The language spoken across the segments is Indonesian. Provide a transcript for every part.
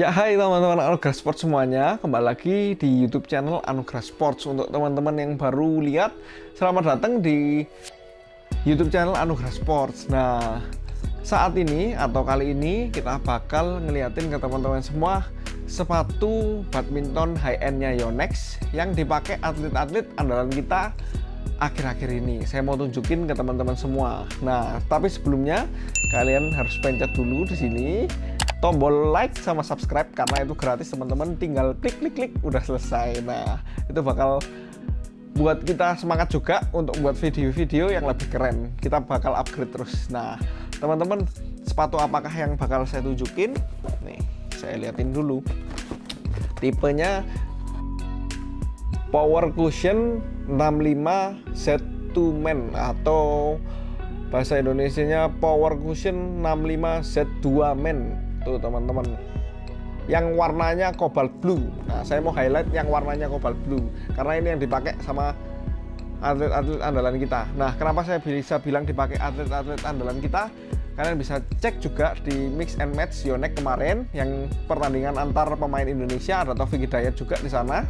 Ya hai teman-teman Anugerah Sports semuanya. Kembali lagi di YouTube channel Anugerah Sports Untuk teman-teman yang baru lihat. Selamat datang di YouTube channel Anugerah Sports. Nah saat ini atau kali ini kita bakal ngeliatin ke teman-teman semua sepatu badminton high endnya Yonex yang dipakai atlet-atlet andalan kita akhir-akhir ini. Saya mau tunjukin ke teman-teman semua. Nah tapi sebelumnya kalian harus pencet dulu di sini tombol like sama subscribe karena itu gratis teman-teman. Tinggal klik klik klik udah selesai. Nah itu bakal buat kita semangat juga untuk buat video-video yang lebih keren. Kita bakal upgrade terus. Nah teman-teman sepatu apakah yang bakal saya tunjukin? Nih saya liatin dulu. Tipenya Power Cushion 65 Z2 Men atau bahasa Indonesia nya Power Cushion 65 Z2 Men tuh teman-teman. Yang warnanya cobalt blue. Nah saya mau highlight yang warnanya cobalt blue. Karena ini yang dipakai sama atlet-atlet andalan kita. Nah kenapa saya bisa bilang dipakai atlet-atlet andalan kita? Kalian bisa cek juga di mix and match Yonex kemarin yang pertandingan antar pemain Indonesia. Ada Taufik Hidayat juga di sana.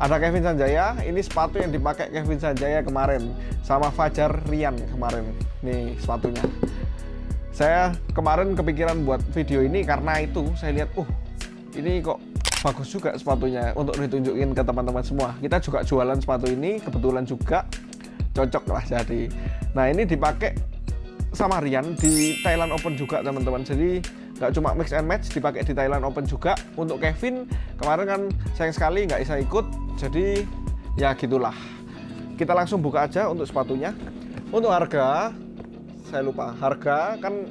Ada Kevin Sanjaya. Ini sepatu yang dipakai Kevin Sanjaya kemarin. Sama Fajar Rian kemarin. Nih sepatunya saya kemarin kepikiran buat video ini karena itu saya lihat uh ini kok bagus juga sepatunya untuk ditunjukin ke teman-teman semua. Kita juga jualan sepatu ini kebetulan juga cocok lah jadi. Nah ini dipakai sama Rian di Thailand Open juga teman-teman. Jadi nggak cuma mix and match dipakai di Thailand Open juga. Untuk Kevin kemarin kan sayang sekali nggak bisa ikut jadi ya gitulah. Kita langsung buka aja untuk sepatunya. Untuk harga saya lupa. Harga kan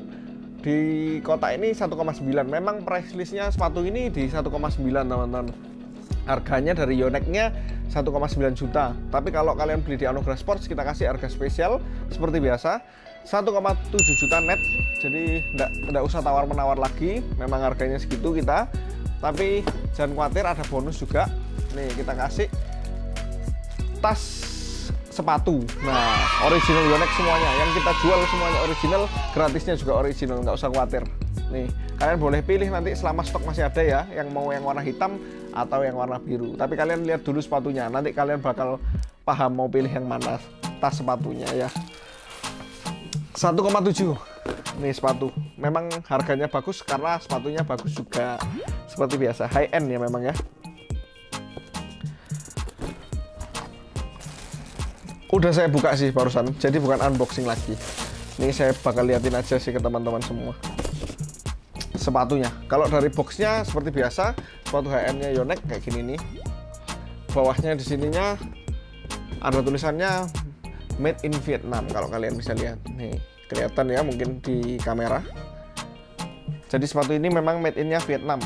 di kota ini 1,9 memang price listnya sepatu ini di 1,9 teman-teman. Harganya dari Yonexnya 1,9 juta. Tapi kalau kalian beli di Anugerah Sports kita kasih harga spesial seperti biasa. 1,7 juta net. Jadi tidak usah tawar menawar lagi. Memang harganya segitu kita. Tapi jangan khawatir ada bonus juga. Nih kita kasih tas sepatu. Nah, original Yonex semuanya. Yang kita jual semuanya original, gratisnya juga original, nggak usah khawatir. Nih, kalian boleh pilih nanti selama stok masih ada ya, yang mau yang warna hitam atau yang warna biru. Tapi kalian lihat dulu sepatunya, nanti kalian bakal paham mau pilih yang mana tas sepatunya ya. 1,7 nih sepatu memang harganya bagus karena sepatunya bagus juga seperti biasa high end ya memang ya udah saya buka sih barusan jadi bukan unboxing lagi. Ini saya bakal liatin aja sih ke teman-teman semua. Sepatunya. Kalau dari boxnya seperti biasa sepatu HM nya Yonex kayak gini nih. Bawahnya di sininya ada tulisannya made in Vietnam kalau kalian bisa lihat. Nih kelihatan ya mungkin di kamera. Jadi sepatu ini memang made innya Vietnam.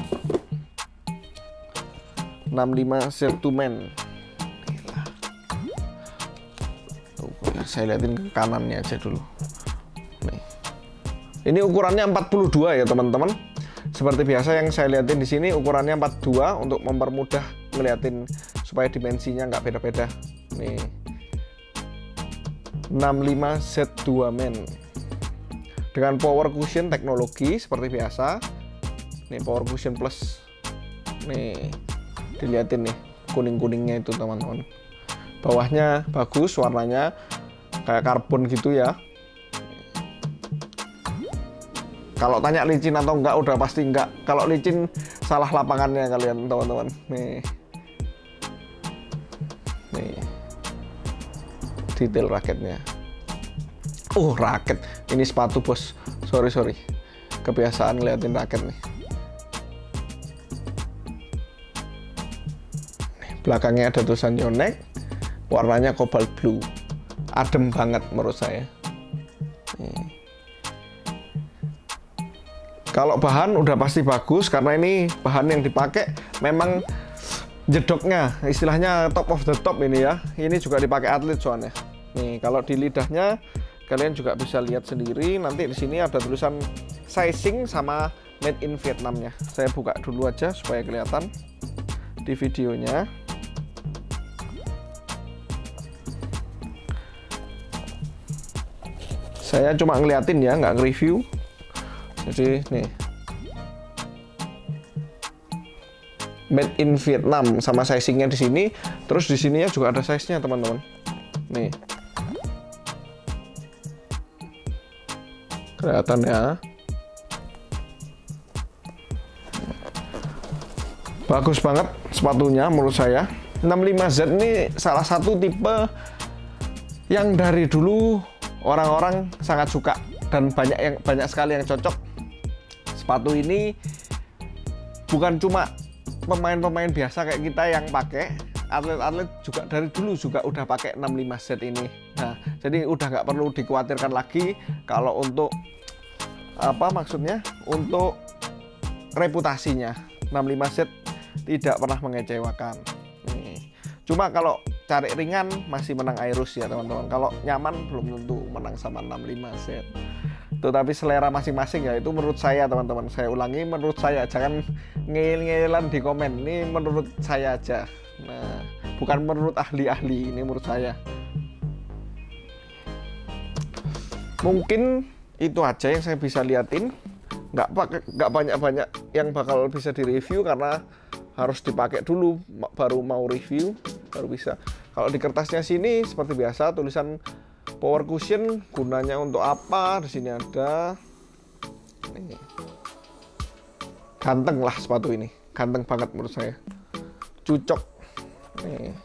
65 Gentleman saya liatin ke kanannya aja dulu. Nih. Ini ukurannya 42 ya teman-teman. Seperti biasa yang saya liatin di sini ukurannya 42 untuk mempermudah ngeliatin supaya dimensinya nggak beda-beda. Nih. 65 Z2 men. Dengan power cushion teknologi seperti biasa. Nih power cushion plus. Nih dilihatin nih kuning-kuningnya itu teman-teman. Bawahnya bagus warnanya kayak karbon gitu ya. Kalau tanya licin atau enggak udah pasti enggak. Kalau licin salah lapangannya kalian teman-teman. Nih. Nih. Detail raketnya. Uh raket. Ini sepatu bos. Sorry sorry. Kebiasaan ngeliatin raket nih. Belakangnya ada tulisan Yonex warnanya cobalt blue adem banget menurut saya. Kalau bahan udah pasti bagus karena ini bahan yang dipakai memang jedoknya istilahnya top of the top ini ya. Ini juga dipakai atlet soalnya. Nih kalau di lidahnya kalian juga bisa lihat sendiri. Nanti di sini ada tulisan sizing sama made in Vietnamnya. Saya buka dulu aja supaya kelihatan di videonya saya cuma ngeliatin ya nggak nge-review. Jadi nih. Made in Vietnam sama sizingnya di sini. Terus di sininya juga ada size nya teman-teman. Nih. Kelihatan ya. Bagus banget sepatunya menurut saya. 65Z ini salah satu tipe yang dari dulu orang-orang sangat suka dan banyak yang banyak sekali yang cocok. Sepatu ini bukan cuma pemain-pemain biasa kayak kita yang pakai atlet-atlet juga dari dulu juga udah pakai 65 set ini. Nah jadi udah nggak perlu dikhawatirkan lagi kalau untuk apa maksudnya untuk reputasinya. 65 set tidak pernah mengecewakan. Nih. cuma kalau cari ringan masih menang Airus ya teman-teman. Kalau nyaman belum tentu menang sama 65 set. Tetapi selera masing-masing ya itu menurut saya teman-teman. Saya ulangi menurut saya. Jangan ngeyel-ngeyelan di komen. Ini menurut saya aja. Nah bukan menurut ahli-ahli ini menurut saya. Mungkin itu aja yang saya bisa liatin. Nggak pakai nggak banyak-banyak yang bakal bisa direview karena harus dipakai dulu baru mau review baru bisa kalau di kertasnya sini seperti biasa tulisan power cushion gunanya untuk apa? Di sini ada. Ini. Ganteng lah sepatu ini. Ganteng banget menurut saya. Cucok. Nih.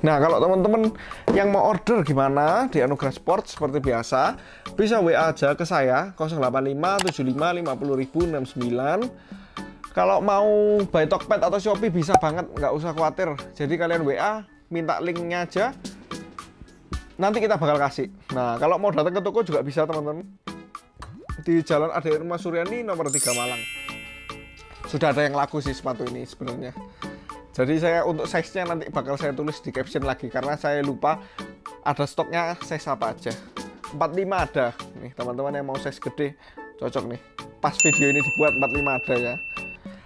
Nah, kalau teman-teman yang mau order gimana di Anugerah Sport seperti biasa, bisa WA aja ke saya 085 75 50 69. Kalau mau buy Tokped atau Shopee bisa banget, nggak usah khawatir. Jadi kalian WA, minta linknya aja, nanti kita bakal kasih. Nah, kalau mau datang ke toko juga bisa teman-teman. Di Jalan Ade Rumah Suryani nomor 3 Malang. Sudah ada yang laku sih sepatu ini sebenarnya. Jadi saya untuk size-nya nanti bakal saya tulis di caption lagi karena saya lupa ada stoknya size apa aja. 45 ada. Nih, teman-teman yang mau size gede cocok nih. Pas video ini dibuat 45 ada ya.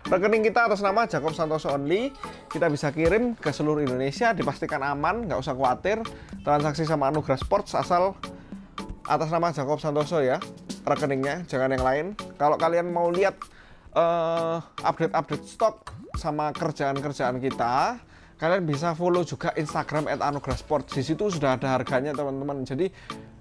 Rekening kita atas nama Jacob Santoso Only. Kita bisa kirim ke seluruh Indonesia, dipastikan aman, nggak usah khawatir. Transaksi sama Anugerah Sports asal atas nama Jacob Santoso ya. Rekeningnya, jangan yang lain. Kalau kalian mau lihat uh, update-update stok sama kerjaan-kerjaan kita, kalian bisa follow juga Instagram @anugerahsport. Di situ sudah ada harganya teman-teman. Jadi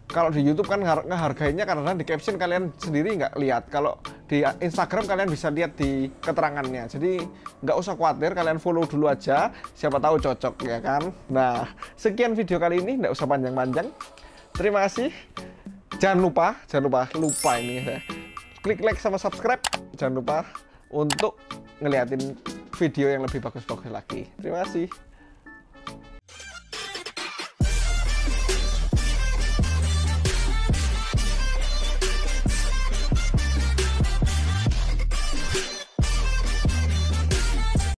kalau di YouTube kan ngehargainya karena di caption kalian sendiri nggak lihat. Kalau di Instagram kalian bisa lihat di keterangannya. Jadi nggak usah khawatir, kalian follow dulu aja. Siapa tahu cocok ya kan. Nah, sekian video kali ini, nggak usah panjang-panjang. Terima kasih. Jangan lupa, jangan lupa, lupa ini ya. Klik like sama subscribe. Jangan lupa untuk ngeliatin video yang lebih bagus-bagus lagi. Terima kasih.